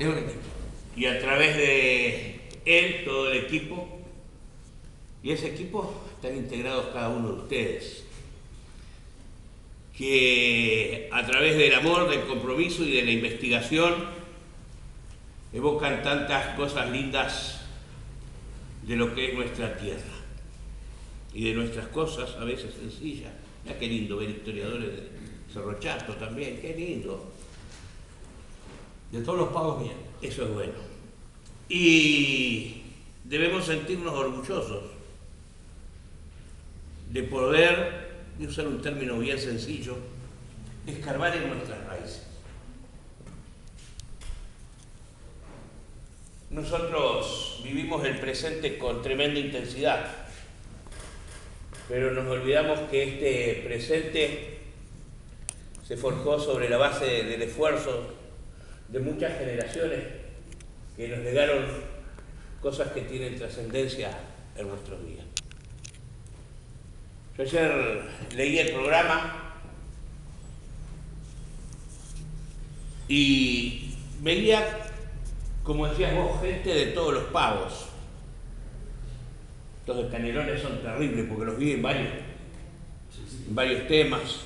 Es un equipo. Y a través de él, todo el equipo, y ese equipo están integrados cada uno de ustedes, que a través del amor, del compromiso y de la investigación evocan tantas cosas lindas de lo que es nuestra tierra y de nuestras cosas a veces sencillas. Ya qué lindo ver historiadores de Cerro Chato también, qué lindo. De todos los pagos bien. Eso es bueno. Y debemos sentirnos orgullosos de poder, y usar un término bien sencillo, escarbar en nuestras raíces. Nosotros vivimos el presente con tremenda intensidad, pero nos olvidamos que este presente se forjó sobre la base del esfuerzo de muchas generaciones que nos legaron cosas que tienen trascendencia en nuestros días. Yo ayer leí el programa y veía como decías vos, gente de todos los pagos. Los canelones son terribles porque los vi en varios, en varios temas.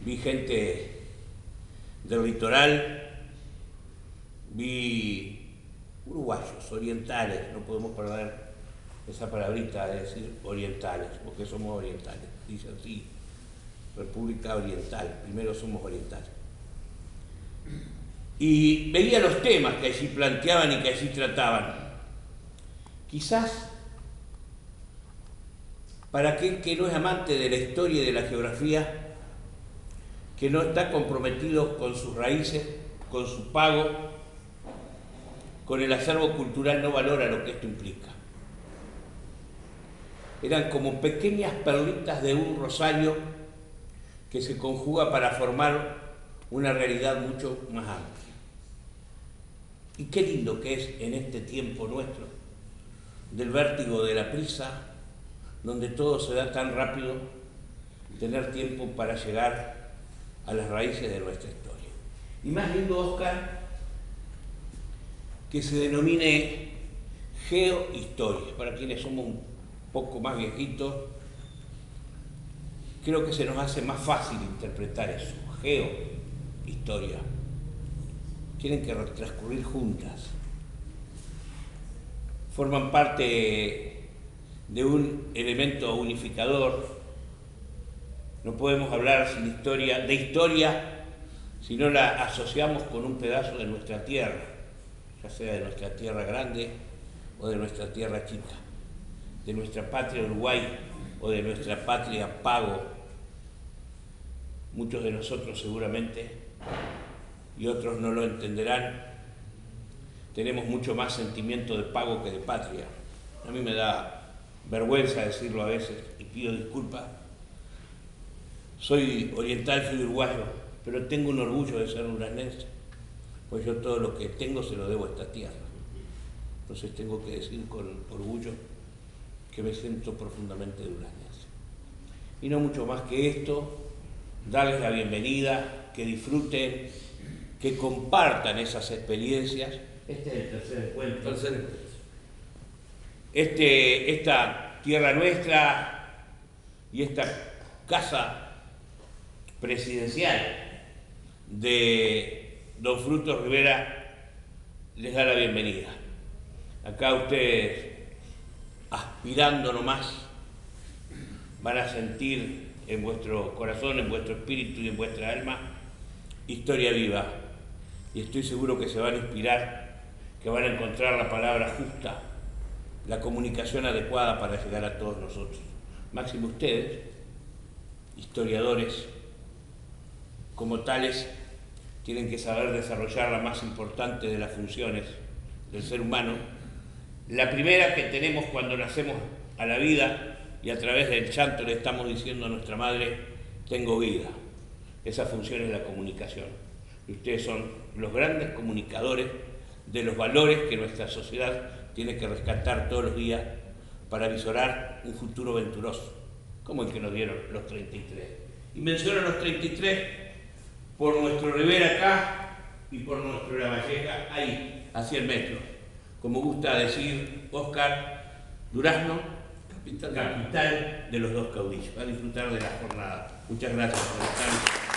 Vi gente del litoral, vi uruguayos, orientales, no podemos perder esa palabrita de decir orientales, porque somos orientales, dice así, República Oriental, primero somos orientales y veía los temas que allí planteaban y que allí trataban. Quizás para aquel que no es amante de la historia y de la geografía, que no está comprometido con sus raíces, con su pago, con el acervo cultural, no valora lo que esto implica. Eran como pequeñas perlitas de un rosario que se conjuga para formar una realidad mucho más amplia. Y qué lindo que es en este tiempo nuestro, del vértigo de la prisa, donde todo se da tan rápido, tener tiempo para llegar a las raíces de nuestra historia. Y más lindo, Oscar, que se denomine geohistoria. Para quienes somos un poco más viejitos, creo que se nos hace más fácil interpretar eso, geohistoria tienen que transcurrir juntas. Forman parte de un elemento unificador. No podemos hablar sin historia, de historia si no la asociamos con un pedazo de nuestra tierra, ya sea de nuestra tierra grande o de nuestra tierra chica, de nuestra patria Uruguay o de nuestra patria Pago. Muchos de nosotros seguramente y otros no lo entenderán, tenemos mucho más sentimiento de pago que de patria. A mí me da vergüenza decirlo a veces y pido disculpas. Soy oriental, soy uruguayo, pero tengo un orgullo de ser uranense, pues yo todo lo que tengo se lo debo a esta tierra. Entonces tengo que decir con orgullo que me siento profundamente de uranense. Y no mucho más que esto, darles la bienvenida, que disfruten que compartan esas experiencias. Este es el tercer encuentro. Este, esta tierra nuestra y esta casa presidencial de don Frutos Rivera les da la bienvenida. Acá ustedes, aspirando nomás, van a sentir en vuestro corazón, en vuestro espíritu y en vuestra alma historia viva y estoy seguro que se van a inspirar, que van a encontrar la palabra justa, la comunicación adecuada para llegar a todos nosotros. Máximo ustedes, historiadores, como tales, tienen que saber desarrollar la más importante de las funciones del ser humano. La primera que tenemos cuando nacemos a la vida y a través del llanto le estamos diciendo a nuestra madre, tengo vida. Esa función es la comunicación. Y ustedes son los grandes comunicadores de los valores que nuestra sociedad tiene que rescatar todos los días para visorar un futuro venturoso, como el que nos dieron los 33. Y menciono los 33 por nuestro Rivera acá, y por nuestro La Valleja, ahí, hacia el metro. Como gusta decir Oscar Durazno, capital, capital de los dos caudillos. Va a disfrutar de la jornada. Muchas gracias por estar.